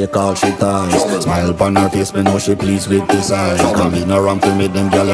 Take all she ties Smile upon her face, me know she pleased with this eye Come in around to me, them gal